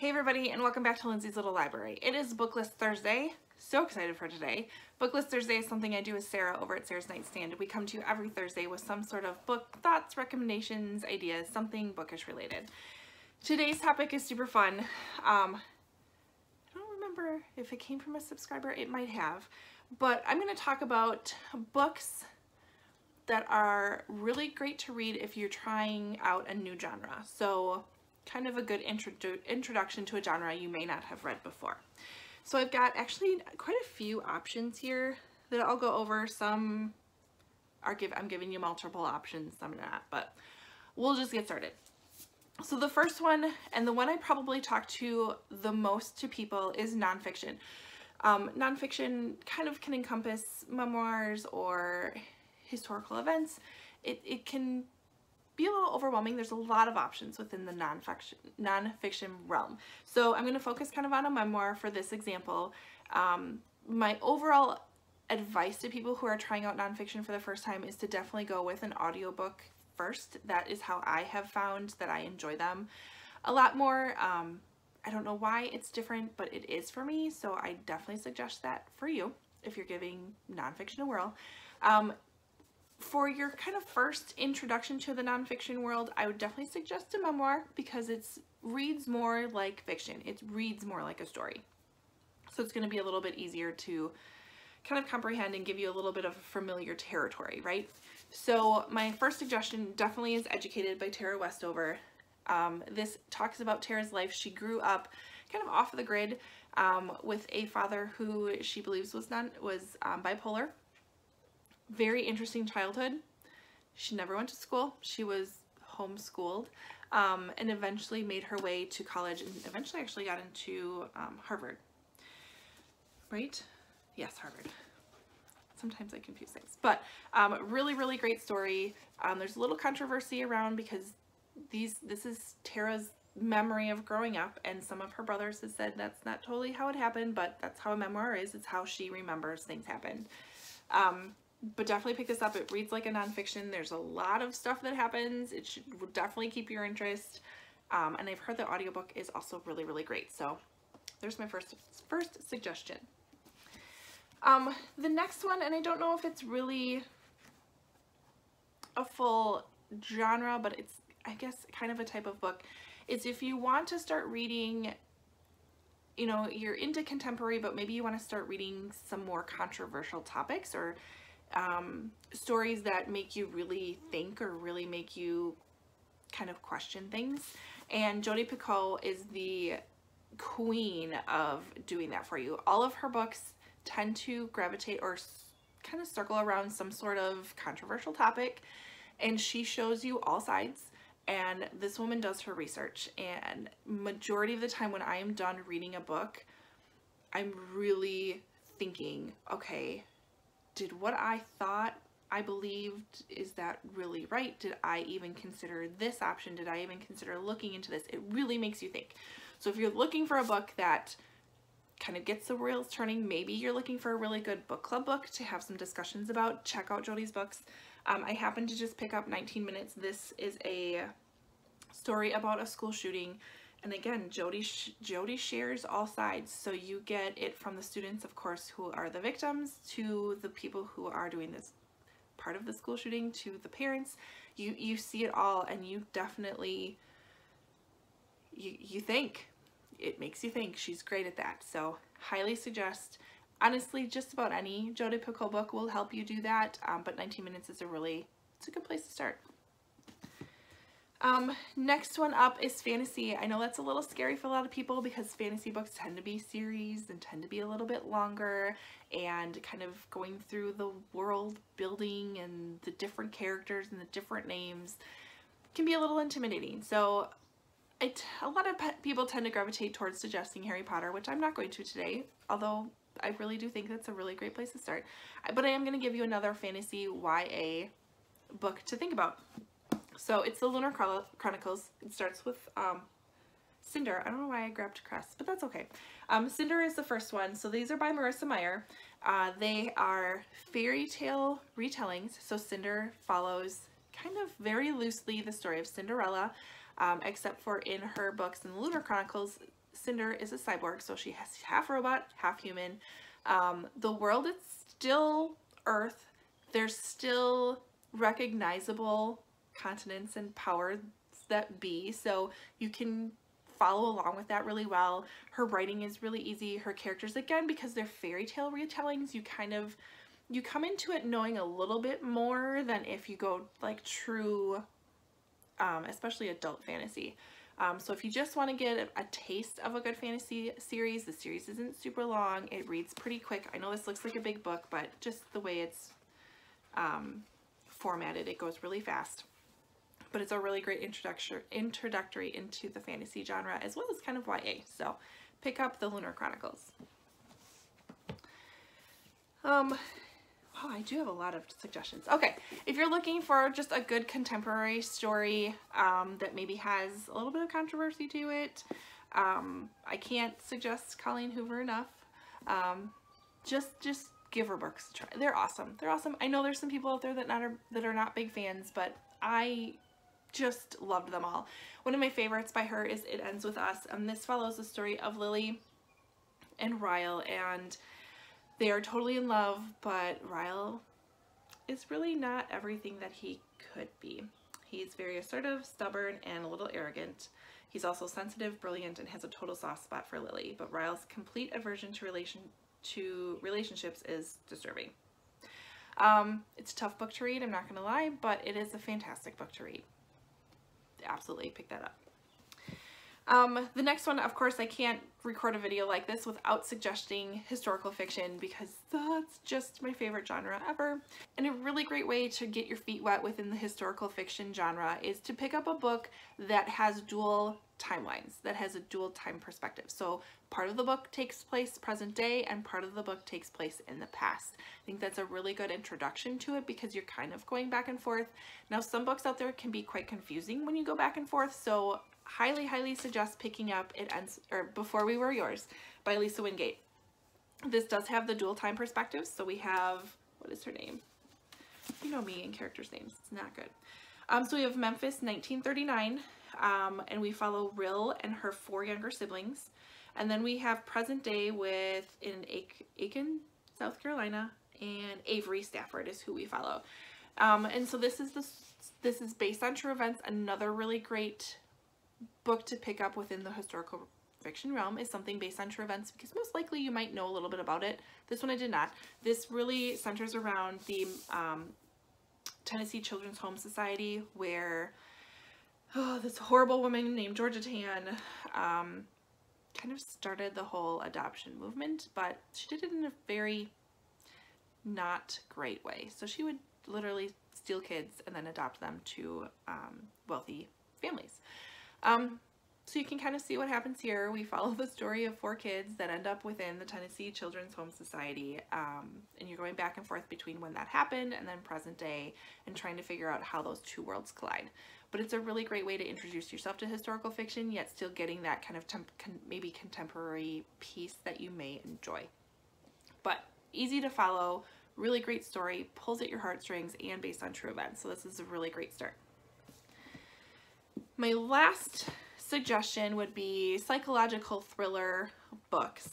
Hey everybody and welcome back to Lindsey's Little Library. It is Book List Thursday. So excited for today. Book List Thursday is something I do with Sarah over at Sarah's Nightstand. We come to you every Thursday with some sort of book thoughts, recommendations, ideas, something bookish related. Today's topic is super fun. Um, I don't remember if it came from a subscriber. It might have. But I'm going to talk about books that are really great to read if you're trying out a new genre. So kind of a good introdu introduction to a genre you may not have read before. So I've got actually quite a few options here that I'll go over. Some are give I'm giving you multiple options, some not, but we'll just get started. So the first one, and the one I probably talk to the most to people is nonfiction. Um, nonfiction kind of can encompass memoirs or historical events. It, it can be a little overwhelming. There's a lot of options within the nonfiction, nonfiction realm. So I'm going to focus kind of on a memoir for this example. Um, my overall advice to people who are trying out nonfiction for the first time is to definitely go with an audiobook first. That is how I have found that I enjoy them a lot more. Um, I don't know why it's different, but it is for me. So I definitely suggest that for you if you're giving nonfiction a whirl. Um, for your kind of first introduction to the nonfiction world, I would definitely suggest a memoir because it reads more like fiction. It reads more like a story. So it's going to be a little bit easier to kind of comprehend and give you a little bit of familiar territory, right? So my first suggestion definitely is Educated by Tara Westover. Um, this talks about Tara's life. She grew up kind of off the grid um, with a father who she believes was non was um, bipolar very interesting childhood. She never went to school. She was homeschooled um, and eventually made her way to college and eventually actually got into um, Harvard. Right? Yes, Harvard. Sometimes I confuse things. But um, really, really great story. Um, there's a little controversy around because these this is Tara's memory of growing up and some of her brothers have said that's not totally how it happened but that's how a memoir is it's how she remembers things happened um, but definitely pick this up. It reads like a nonfiction. There's a lot of stuff that happens. It should definitely keep your interest. Um, and I've heard the audiobook is also really, really great. So there's my first, first suggestion. Um, the next one, and I don't know if it's really a full genre, but it's, I guess, kind of a type of book, is if you want to start reading you know, you're into contemporary, but maybe you want to start reading some more controversial topics or um, stories that make you really think or really make you kind of question things. And Jodi Picoult is the queen of doing that for you. All of her books tend to gravitate or kind of circle around some sort of controversial topic and she shows you all sides and this woman does her research and majority of the time when I am done reading a book I'm really thinking okay did what I thought I believed, is that really right? Did I even consider this option? Did I even consider looking into this? It really makes you think. So if you're looking for a book that kind of gets the wheels turning, maybe you're looking for a really good book club book to have some discussions about, check out Jodi's books. Um, I happened to just pick up 19 Minutes. This is a story about a school shooting and again, Jodi, Jodi shares all sides. So you get it from the students, of course, who are the victims to the people who are doing this part of the school shooting to the parents. You, you see it all and you definitely, you, you think, it makes you think. She's great at that. So highly suggest, honestly, just about any Jodi Picoult book will help you do that. Um, but 19 minutes is a really, it's a good place to start. Um, next one up is fantasy. I know that's a little scary for a lot of people because fantasy books tend to be series and tend to be a little bit longer and kind of going through the world building and the different characters and the different names can be a little intimidating. So a lot of people tend to gravitate towards suggesting Harry Potter, which I'm not going to today, although I really do think that's a really great place to start. But I am going to give you another fantasy YA book to think about. So it's the Lunar Chronicles. It starts with um, Cinder. I don't know why I grabbed Cress, but that's okay. Um, Cinder is the first one. So these are by Marissa Meyer. Uh, they are fairy tale retellings. So Cinder follows kind of very loosely the story of Cinderella, um, except for in her books in the Lunar Chronicles, Cinder is a cyborg, so she has half robot, half human. Um, the world is still Earth. There's still recognizable continents and powers that be, so you can follow along with that really well. Her writing is really easy. Her characters, again, because they're fairy tale retellings, you kind of, you come into it knowing a little bit more than if you go like true, um, especially adult fantasy. Um, so if you just want to get a, taste of a good fantasy series, the series isn't super long. It reads pretty quick. I know this looks like a big book, but just the way it's um, formatted, it goes really fast but it's a really great introductory introductory into the fantasy genre as well as kind of YA. So pick up the Lunar Chronicles. Um, oh, I do have a lot of suggestions. Okay, if you're looking for just a good contemporary story um, that maybe has a little bit of controversy to it, um, I can't suggest Colleen Hoover enough. Um, just, just give her books a try. They're awesome. They're awesome. I know there's some people out there that not are that are not big fans, but I just loved them all. One of my favorites by her is It Ends With Us, and this follows the story of Lily and Ryle, and they are totally in love, but Ryle is really not everything that he could be. He's very assertive, stubborn, and a little arrogant. He's also sensitive, brilliant, and has a total soft spot for Lily, but Ryle's complete aversion to relation to relationships is disturbing. Um, it's a tough book to read, I'm not going to lie, but it is a fantastic book to read absolutely pick that up. Um, the next one, of course, I can't record a video like this without suggesting historical fiction because that's just my favorite genre ever. And a really great way to get your feet wet within the historical fiction genre is to pick up a book that has dual timelines, that has a dual time perspective. So part of the book takes place present day and part of the book takes place in the past. I think that's a really good introduction to it because you're kind of going back and forth. Now some books out there can be quite confusing when you go back and forth, so highly, highly suggest picking up It Ends, or Before We Were Yours by Lisa Wingate. This does have the dual time perspective, so we have, what is her name? You know me and characters' names, it's not good. Um, so we have Memphis 1939, um, and we follow Rill and her four younger siblings. And then we have present day with in Aiken, South Carolina, and Avery Stafford is who we follow. Um, and so this is this this is based on true events. Another really great book to pick up within the historical fiction realm is something based on true events because most likely you might know a little bit about it. This one I did not. This really centers around the um, Tennessee Children's Home Society where oh, this horrible woman named Georgia Tann um, kind of started the whole adoption movement, but she did it in a very not great way. So she would literally steal kids and then adopt them to um, wealthy families. Um, so you can kind of see what happens here. We follow the story of four kids that end up within the Tennessee Children's Home Society. Um, and you're going back and forth between when that happened and then present day and trying to figure out how those two worlds collide. But it's a really great way to introduce yourself to historical fiction, yet still getting that kind of con maybe contemporary piece that you may enjoy. But easy to follow, really great story, pulls at your heartstrings, and based on true events. So this is a really great start. My last suggestion would be psychological thriller books.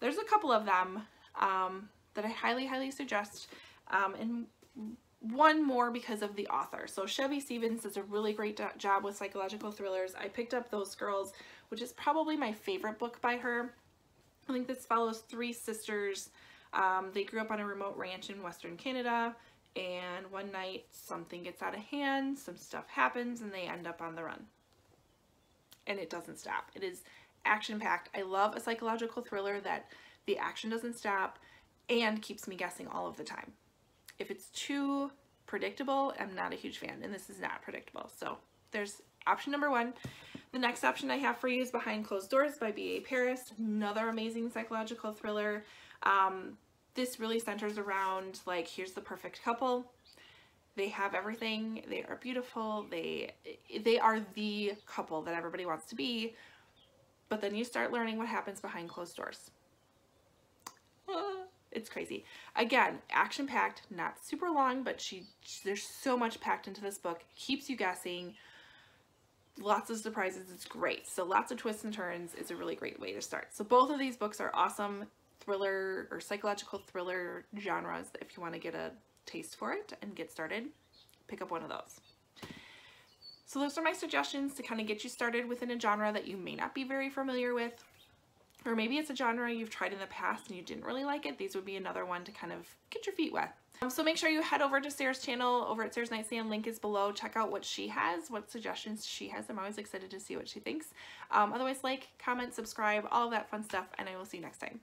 There's a couple of them um, that I highly, highly suggest, um, and one more because of the author. So Chevy Stevens does a really great job with psychological thrillers. I picked up Those Girls, which is probably my favorite book by her. I think this follows three sisters. Um, they grew up on a remote ranch in Western Canada and one night something gets out of hand, some stuff happens, and they end up on the run. And it doesn't stop. It is action-packed. I love a psychological thriller that the action doesn't stop and keeps me guessing all of the time. If it's too predictable, I'm not a huge fan, and this is not predictable. So there's option number one. The next option I have for you is Behind Closed Doors by B.A. Paris, another amazing psychological thriller. Um, this really centers around like here's the perfect couple. They have everything. They are beautiful. They they are the couple that everybody wants to be. But then you start learning what happens behind closed doors. Ah, it's crazy. Again action packed not super long but she there's so much packed into this book. Keeps you guessing. Lots of surprises. It's great. So lots of twists and turns is a really great way to start. So both of these books are awesome thriller or psychological thriller genres if you want to get a taste for it and get started. Pick up one of those. So those are my suggestions to kind of get you started within a genre that you may not be very familiar with. Or maybe it's a genre you've tried in the past and you didn't really like it. These would be another one to kind of get your feet wet. Um, so make sure you head over to Sarah's channel over at Sarah's Nightstand. Link is below. Check out what she has, what suggestions she has. I'm always excited to see what she thinks. Um, otherwise, like, comment, subscribe, all that fun stuff, and I will see you next time.